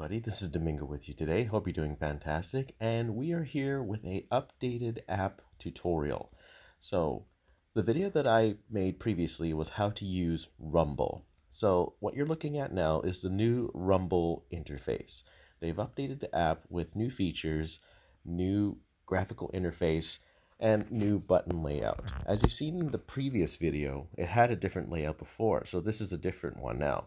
everybody. This is Domingo with you today. Hope you're doing fantastic. And we are here with a updated app tutorial. So the video that I made previously was how to use Rumble. So what you're looking at now is the new Rumble interface. They've updated the app with new features, new graphical interface, and new button layout. As you've seen in the previous video, it had a different layout before, so this is a different one now.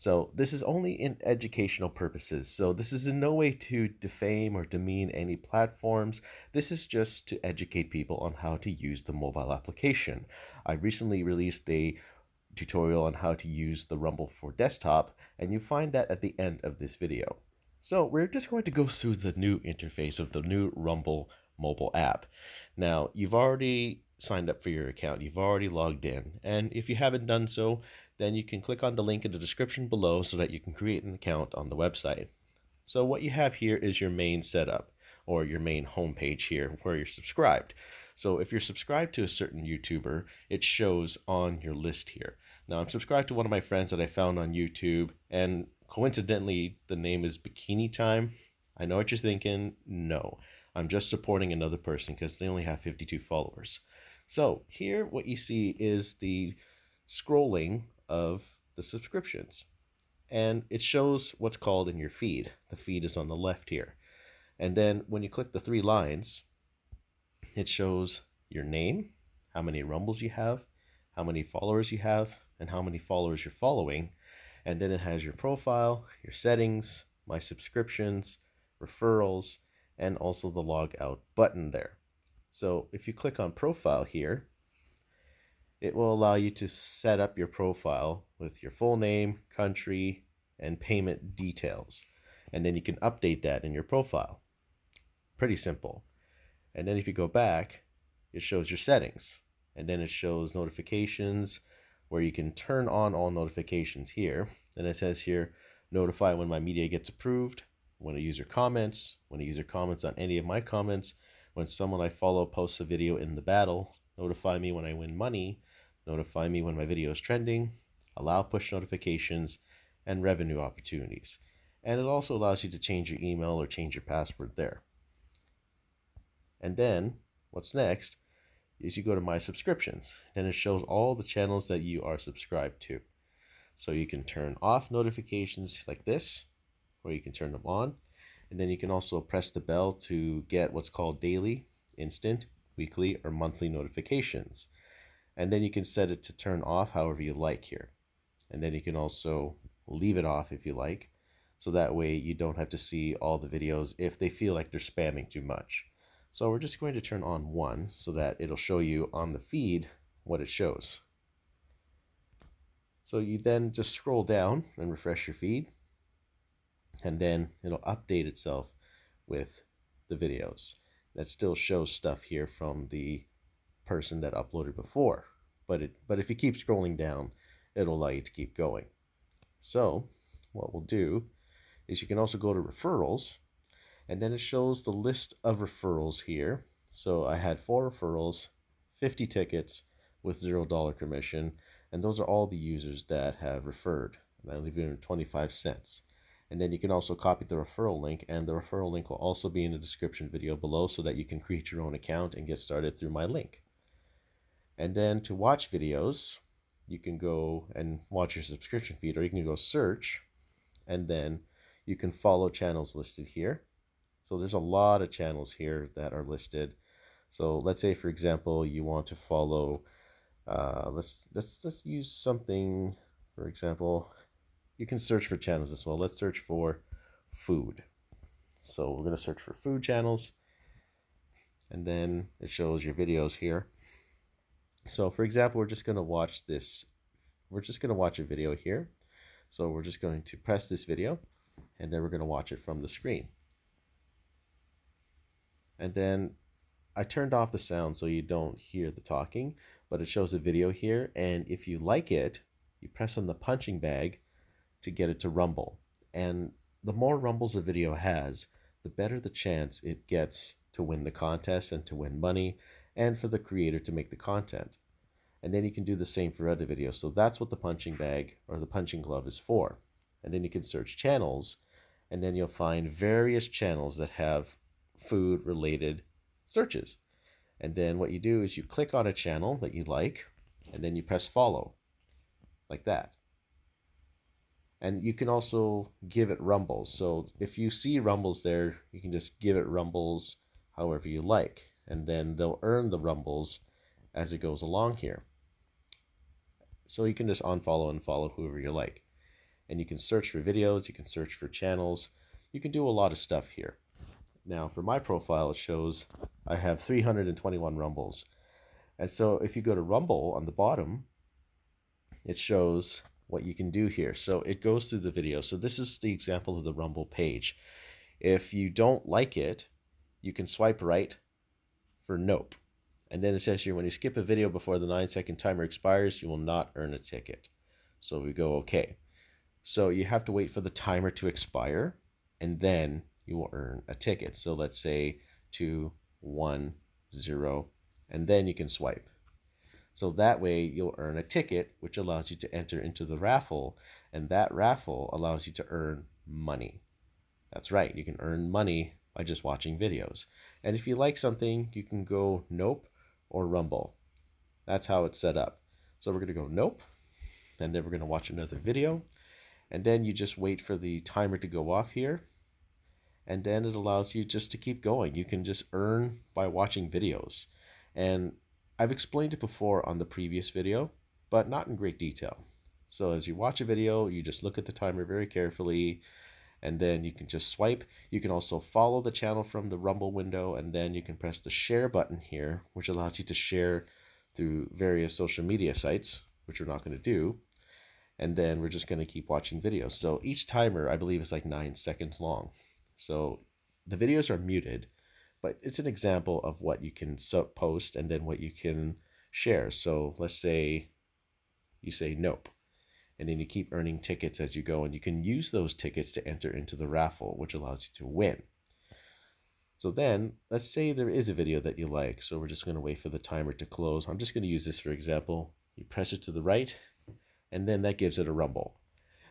So this is only in educational purposes. So this is in no way to defame or demean any platforms. This is just to educate people on how to use the mobile application. I recently released a tutorial on how to use the Rumble for desktop, and you find that at the end of this video. So we're just going to go through the new interface of the new Rumble mobile app. Now, you've already signed up for your account, you've already logged in, and if you haven't done so, then you can click on the link in the description below so that you can create an account on the website. So what you have here is your main setup or your main homepage here where you're subscribed. So if you're subscribed to a certain YouTuber, it shows on your list here. Now I'm subscribed to one of my friends that I found on YouTube and coincidentally the name is Bikini Time. I know what you're thinking. No, I'm just supporting another person because they only have 52 followers. So here what you see is the scrolling of the subscriptions. And it shows what's called in your feed. The feed is on the left here. And then when you click the three lines, it shows your name, how many rumbles you have, how many followers you have, and how many followers you're following. And then it has your profile, your settings, my subscriptions, referrals, and also the log out button there. So if you click on profile here, it will allow you to set up your profile with your full name, country, and payment details. And then you can update that in your profile. Pretty simple. And then if you go back, it shows your settings. And then it shows notifications where you can turn on all notifications here. And it says here, notify when my media gets approved, when a user comments, when a user comments on any of my comments, when someone I follow posts a video in the battle, notify me when I win money, notify me when my video is trending, allow push notifications, and revenue opportunities. And it also allows you to change your email or change your password there. And then, what's next is you go to my subscriptions. Then it shows all the channels that you are subscribed to. So you can turn off notifications like this, or you can turn them on. And then you can also press the bell to get what's called daily, instant, weekly, or monthly notifications and then you can set it to turn off however you like here. And then you can also leave it off if you like. So that way you don't have to see all the videos if they feel like they're spamming too much. So we're just going to turn on one so that it'll show you on the feed what it shows. So you then just scroll down and refresh your feed. And then it'll update itself with the videos. That still shows stuff here from the person that uploaded before. But it but if you keep scrolling down, it'll allow you to keep going. So what we'll do is you can also go to referrals and then it shows the list of referrals here. So I had four referrals, 50 tickets with zero dollar commission, and those are all the users that have referred. And I leave in 25 cents. And then you can also copy the referral link, and the referral link will also be in the description video below so that you can create your own account and get started through my link. And then to watch videos, you can go and watch your subscription feed, or you can go search, and then you can follow channels listed here. So there's a lot of channels here that are listed. So let's say, for example, you want to follow. Uh, let's let's let's use something. For example, you can search for channels as well. Let's search for food. So we're going to search for food channels, and then it shows your videos here. So for example, we're just going to watch this. We're just going to watch a video here. So we're just going to press this video and then we're going to watch it from the screen. And then I turned off the sound so you don't hear the talking, but it shows a video here. And if you like it, you press on the punching bag to get it to rumble. And the more rumbles a video has, the better the chance it gets to win the contest and to win money and for the creator to make the content. And then you can do the same for other videos. So that's what the punching bag or the punching glove is for. And then you can search channels and then you'll find various channels that have food related searches. And then what you do is you click on a channel that you like, and then you press follow, like that. And you can also give it rumbles. So if you see rumbles there, you can just give it rumbles however you like. And then they'll earn the rumbles as it goes along here. So you can just unfollow and follow whoever you like. And you can search for videos, you can search for channels, you can do a lot of stuff here. Now for my profile, it shows I have 321 rumbles. And so if you go to Rumble on the bottom, it shows what you can do here. So it goes through the video. So this is the example of the Rumble page. If you don't like it, you can swipe right for nope. And then it says here, when you skip a video before the nine second timer expires, you will not earn a ticket. So we go, okay. So you have to wait for the timer to expire and then you will earn a ticket. So let's say two, one, zero, and then you can swipe. So that way you'll earn a ticket, which allows you to enter into the raffle, and that raffle allows you to earn money. That's right, you can earn money by just watching videos. And if you like something, you can go nope or rumble. That's how it's set up. So we're going to go nope, and then we're going to watch another video, and then you just wait for the timer to go off here, and then it allows you just to keep going. You can just earn by watching videos. And I've explained it before on the previous video, but not in great detail. So as you watch a video, you just look at the timer very carefully, and then you can just swipe. You can also follow the channel from the Rumble window, and then you can press the share button here, which allows you to share through various social media sites, which we're not going to do. And then we're just going to keep watching videos. So each timer, I believe, is like nine seconds long. So the videos are muted, but it's an example of what you can post and then what you can share. So let's say you say nope, and then you keep earning tickets as you go, and you can use those tickets to enter into the raffle, which allows you to win. So then, let's say there is a video that you like. So we're just going to wait for the timer to close. I'm just going to use this for example. You press it to the right, and then that gives it a rumble.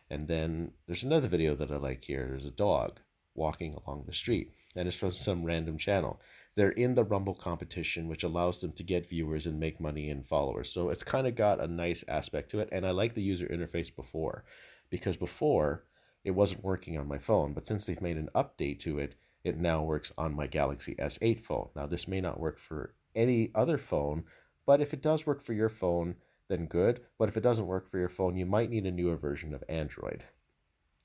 And then there's another video that I like here. There's a dog walking along the street, and it's from some random channel. They're in the Rumble competition, which allows them to get viewers and make money and followers. So it's kind of got a nice aspect to it, and I like the user interface before, because before it wasn't working on my phone, but since they've made an update to it, it now works on my Galaxy S8 phone. Now, this may not work for any other phone, but if it does work for your phone, then good. But if it doesn't work for your phone, you might need a newer version of Android.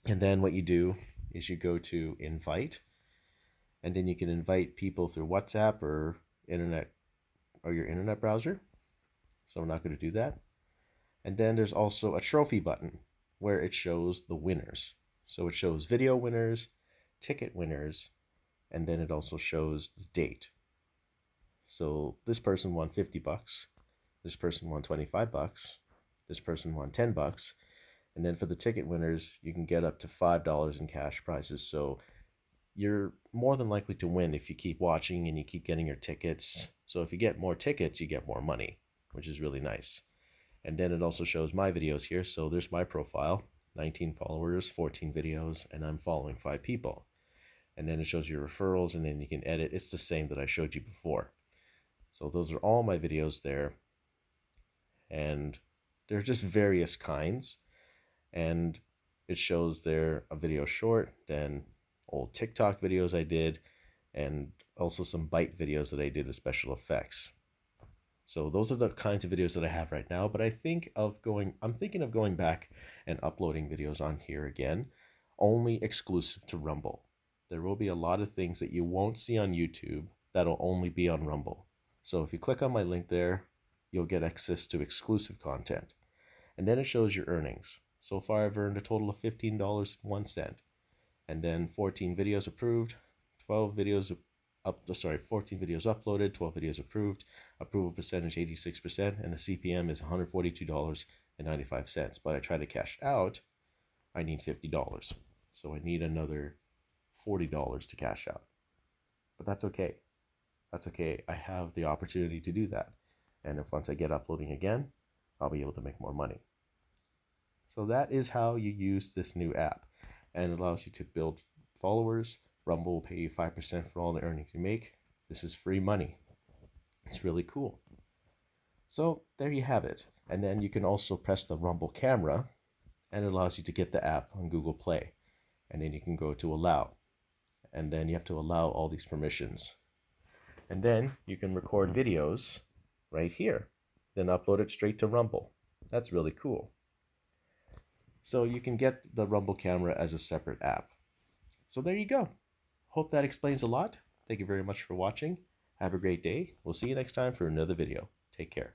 And then what you do is you go to invite, and then you can invite people through WhatsApp or internet or your internet browser. So I'm not going to do that. And then there's also a trophy button where it shows the winners. So it shows video winners, ticket winners, and then it also shows the date. So this person won 50 bucks, this person won 25 bucks, this person won 10 bucks, and then for the ticket winners, you can get up to $5 in cash prizes. So you're more than likely to win if you keep watching and you keep getting your tickets. So if you get more tickets, you get more money, which is really nice. And then it also shows my videos here. So there's my profile, 19 followers, 14 videos, and I'm following five people. And then it shows your referrals and then you can edit. It's the same that I showed you before. So those are all my videos there. And they're just various kinds and it shows there a video short, then old TikTok videos I did, and also some Byte videos that I did with special effects. So those are the kinds of videos that I have right now, but I think of going, I'm thinking of going back and uploading videos on here again, only exclusive to Rumble. There will be a lot of things that you won't see on YouTube that'll only be on Rumble. So if you click on my link there, you'll get access to exclusive content. And then it shows your earnings. So far, I've earned a total of $15.01. And then 14 videos approved, 12 videos up, sorry, 14 videos uploaded, 12 videos approved, approval percentage 86%, and the CPM is $142.95. But I try to cash out, I need $50. So I need another $40 to cash out. But that's okay. That's okay. I have the opportunity to do that. And if once I get uploading again, I'll be able to make more money. So that is how you use this new app and allows you to build followers, Rumble will pay you 5% for all the earnings you make. This is free money. It's really cool. So there you have it. And then you can also press the Rumble camera and it allows you to get the app on Google Play. And then you can go to allow. And then you have to allow all these permissions. And then you can record videos right here. Then upload it straight to Rumble. That's really cool. So you can get the Rumble camera as a separate app. So there you go. Hope that explains a lot. Thank you very much for watching. Have a great day. We'll see you next time for another video. Take care.